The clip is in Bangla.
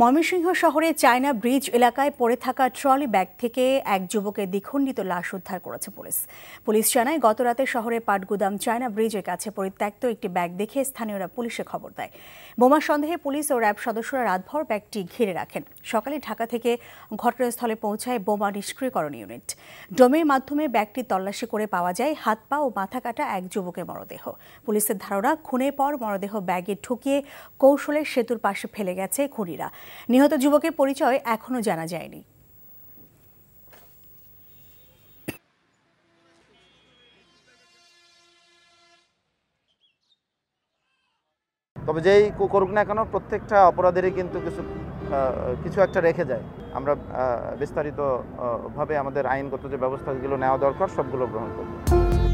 ময়মনসিংহ শহরে চায়না ব্রিজ এলাকায় পড়ে থাকা ট্রলি ব্যাগ থেকে এক যুবকের দ্বিখণ্ডিত লাশ উদ্ধার করেছে পুলিশ। পুলিশ জানায়, গতরাতে শহরের পাটগুদাম চায়না ব্রিজের কাছে পরিত্যক্ত একটি ব্যাগ দেখে স্থানীয়রা পুলিশে খবর দেয়। বোমা সন্দেহে পুলিশ ও র্যাব সদস্যরা রাতভর ব্যাগটি ঘিরে রাখেন। সকালে ঢাকা থেকে ঘটনাস্থলে পৌঁছায় বোমা নিষ্ক্রিয়করণ ইউনিট। ডোমের মাধ্যমে ব্যাগটি তল্লাশি করে পাওয়া যায়, হাত পা ও মাথা কাটা এক যুবকের মরদেহ। পুলিশের ধারণা, খুনের পর মরদেহ ব্যাগে ঠুকিয়ে কৌশলের সেতুর পাশে ফেলে গেছে খুনিরা। নিহত যুবকের পরিচয় এখনও জানা যায়নি। তবে যেই করুক না কেন প্রত্যেকটা অপরাধেরই কিন্তু কিছু কিছু একটা রেখে যায়। আমরা আহ, বিস্তারিত আহ, ভাবে আমাদের আইনগত যে ব্যবস্থাগুলো নেওয়া দরকার সবগুলো গ্রহণ করব।